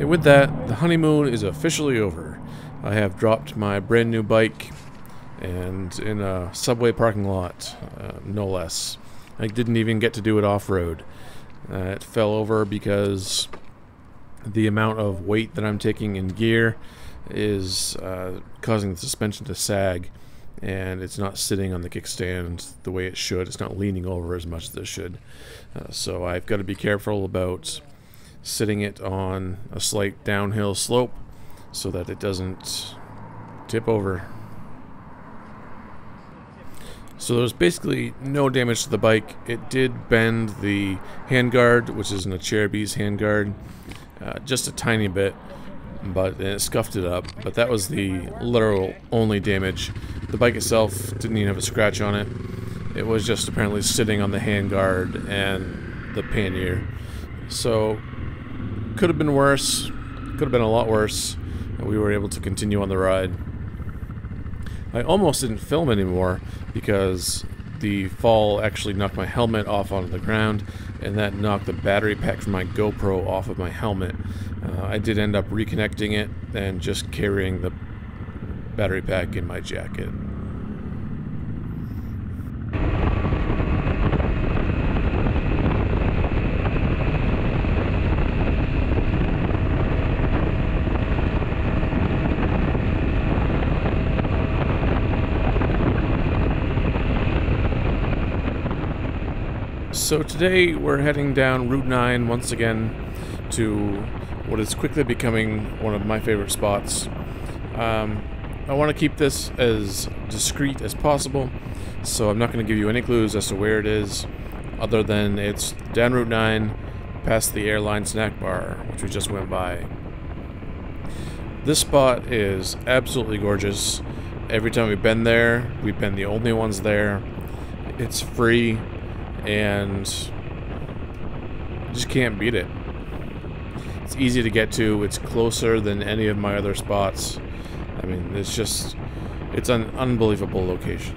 And with that, the honeymoon is officially over. I have dropped my brand new bike and in a subway parking lot, uh, no less. I didn't even get to do it off road. Uh, it fell over because the amount of weight that I'm taking in gear is uh, causing the suspension to sag, and it's not sitting on the kickstand the way it should. It's not leaning over as much as it should. Uh, so I've got to be careful about sitting it on a slight downhill slope so that it doesn't tip over. So there was basically no damage to the bike. It did bend the handguard, which is an Acerbis handguard, uh, just a tiny bit, but it scuffed it up. But that was the literal only damage. The bike itself didn't even have a scratch on it. It was just apparently sitting on the handguard and the pannier. So could have been worse. Could have been a lot worse. We were able to continue on the ride. I almost didn't film anymore because the fall actually knocked my helmet off onto the ground and that knocked the battery pack from my GoPro off of my helmet. Uh, I did end up reconnecting it and just carrying the battery pack in my jacket. So today we're heading down Route 9 once again to what is quickly becoming one of my favorite spots. Um, I want to keep this as discreet as possible, so I'm not going to give you any clues as to where it is, other than it's down Route 9, past the airline snack bar, which we just went by. This spot is absolutely gorgeous. Every time we've been there, we've been the only ones there. It's free and just can't beat it. It's easy to get to. It's closer than any of my other spots. I mean, it's just it's an unbelievable location.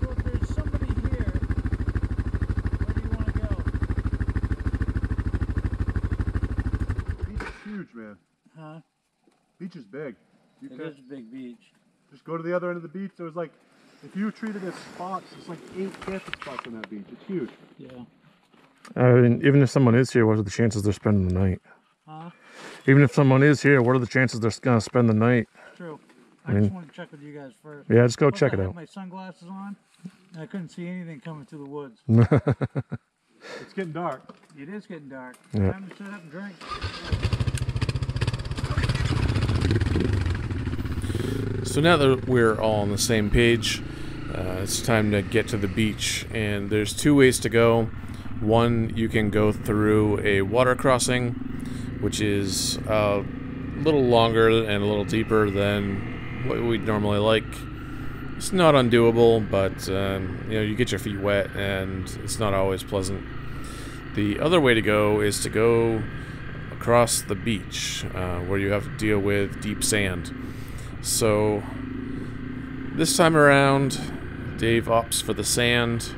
So if there's somebody here, where do you want to go? Beach is huge, man. Huh? Beach is big. You It can is a big beach. just go to the other end of the beach. There's like, if you treat it as spots, it's like eight camping spots on that beach. It's huge. Yeah. I mean, even if someone is here, what are the chances they're spending the night? Huh? Even if someone is here, what are the chances they're gonna spend the night? True. I, I mean- just want to check with you guys first. Yeah, just go Plus, check I it had out. my sunglasses on, I couldn't see anything coming through the woods. It's getting dark. it is getting dark. Yeah. Time to sit up and drink. So now that we're all on the same page, uh, it's time to get to the beach. And there's two ways to go. One, you can go through a water crossing, which is a little longer and a little deeper than what we'd normally like. It's not undoable, but um, you know you get your feet wet, and it's not always pleasant. The other way to go is to go across the beach, uh, where you have to deal with deep sand. So this time around, Dave opts for the sand,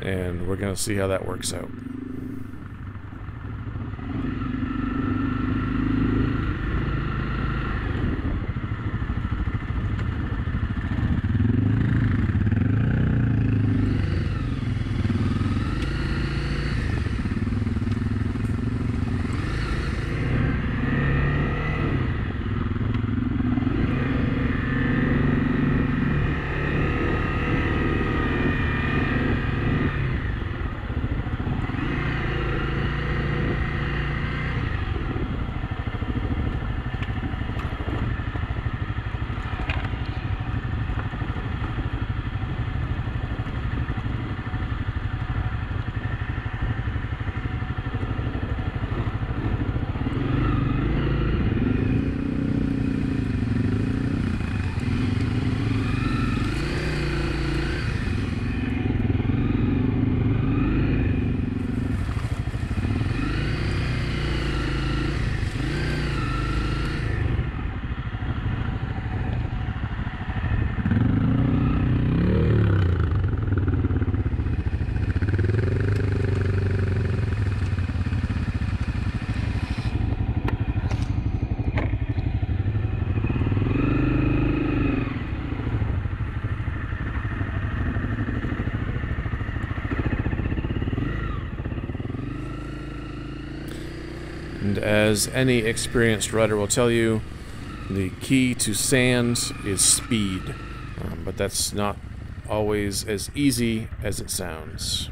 and we're going to see how that works out. And as any experienced rider will tell you, the key to sand is speed. Um, but that's not always as easy as it sounds.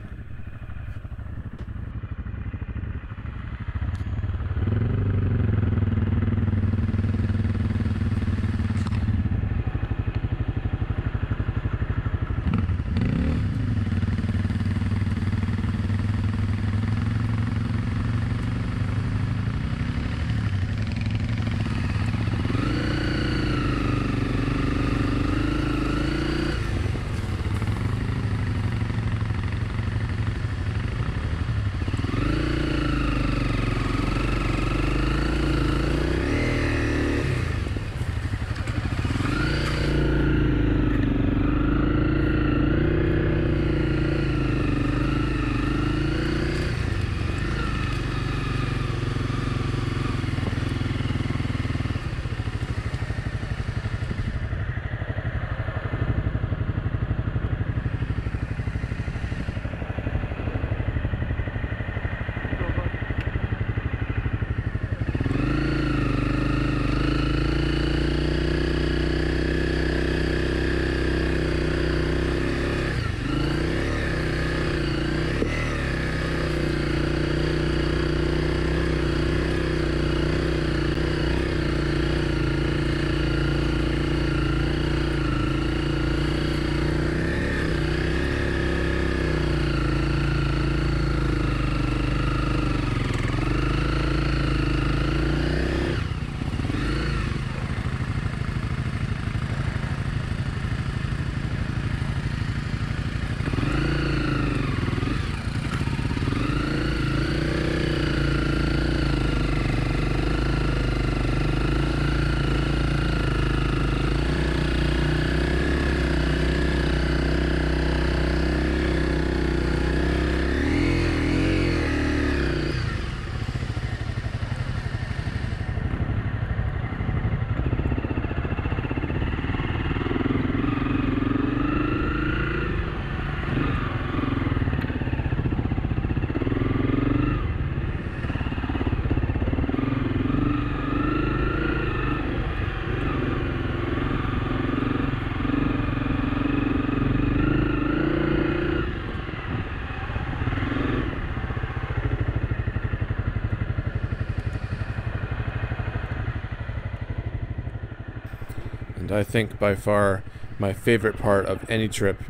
And I think by far my favorite part of any trip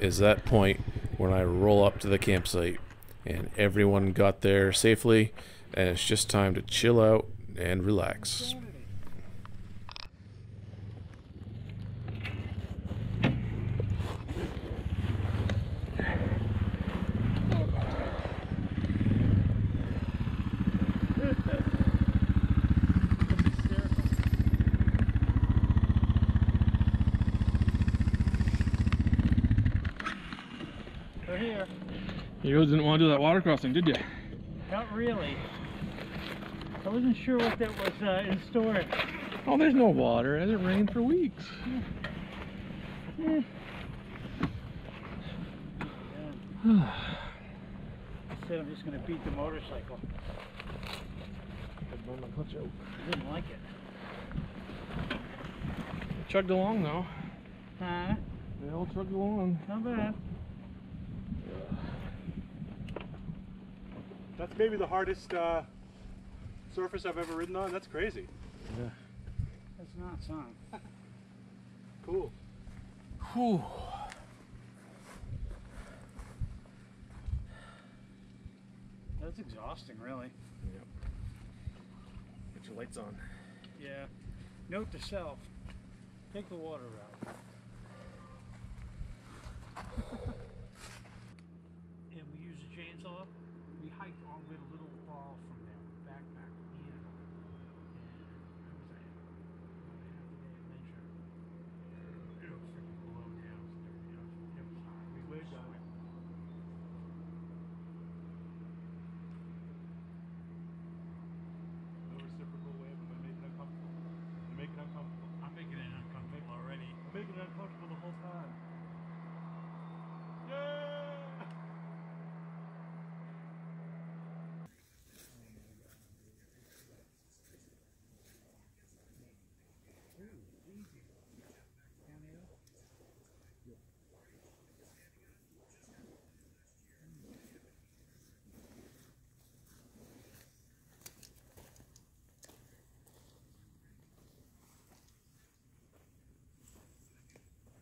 is that point when I roll up to the campsite and everyone got there safely and it's just time to chill out and relax. over here. You guys didn't want to do that water crossing, did you? Not really. I wasn't sure what that was uh, in store. Oh, there's no water. It hasn't rained for weeks. Eh. Instead, I'm just going to beat the motorcycle. I didn't like it. Chugged along though. Huh? They all chugged along. Not bad. That's maybe the hardest uh, surface I've ever ridden on. That's crazy. Yeah. That's not song. Cool. Whew. That's exhausting, really. Yep. Get your lights on. Yeah. Note to self: take the water route. and we used a chainsaw. We hiked all the way to Little Fall from there, backpack and and it was a half a day adventure. It was freaking below down. It was, it was hot. We were sweating. No reciprocal way, but I make it uncomfortable. I make it uncomfortable. I'm making it uncomfortable already. I'm making it uncomfortable the whole time. Yeah!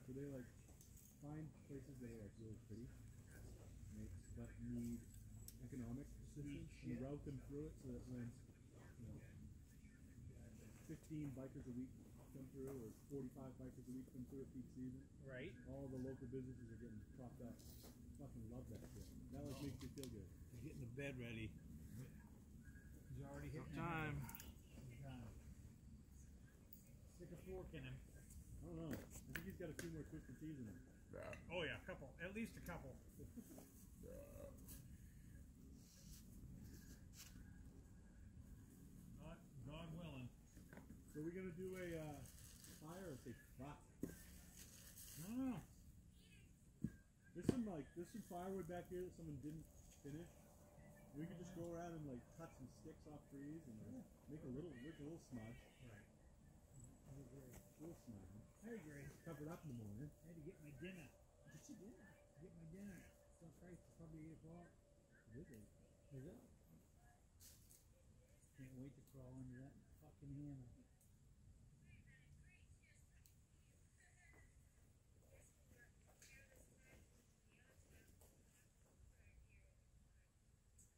So they like find places that are really pretty, make, but need economic assistance and route them through it so that when you know, 15 bikers a week come through or 45 bikers a week come through at peak season, Right. all the local businesses are getting propped up. Fucking love that shit. That like makes me feel good. He's getting the bed ready. He's already hitting Time. time. Stick a fork in him. I don't know. I think he's got a few more twisted teas in him. Oh yeah, a couple. At least a couple. God, God willing. So we're gonna do a uh, fire or fuck. No, no, no. There's some like there's some firewood back here that someone didn't finish. We could just go around and like cut some sticks off trees and like, make a little make a little smudge. Right. A little smudge. I agree. Cover up in the morning. I had to get my dinner. Get your dinner. Get my dinner. So Christ, it's probably eight o'clock. Is it? Is it? Can't wait to crawl under that fucking hammer.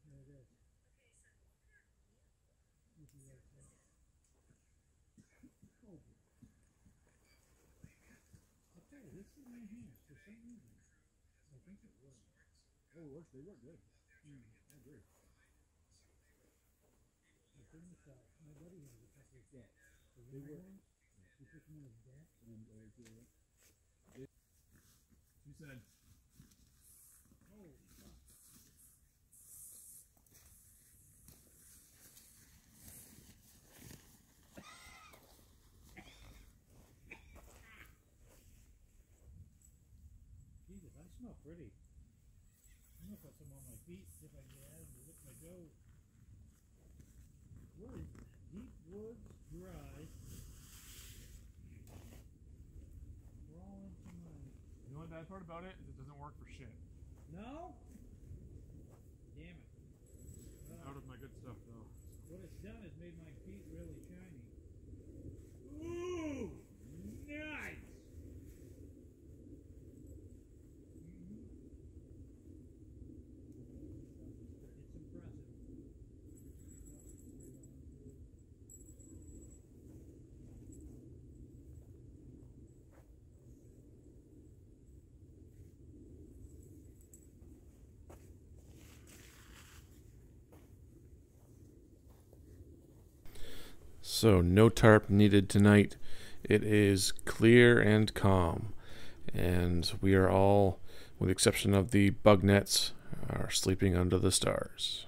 There it is. This is right there. Oh. I'll you, this is right here for some reason. I think it works. Oh, it works. They work good. Mm. I agree. I put them aside. My buddy has a couple of decks. So They work. went, he put them on his deck. And uh. She said, pretty. I'm gonna put some on my feet, see if I can get out and lick my toes. What is that? Deep Woods Dry. Crawl into my the only bad part about it is it doesn't work for shit. No? Damn it. Out of my good stuff though. What it's done is made my feet really So, no tarp needed tonight. It is clear and calm. And we are all with the exception of the bug nets, are sleeping under the stars.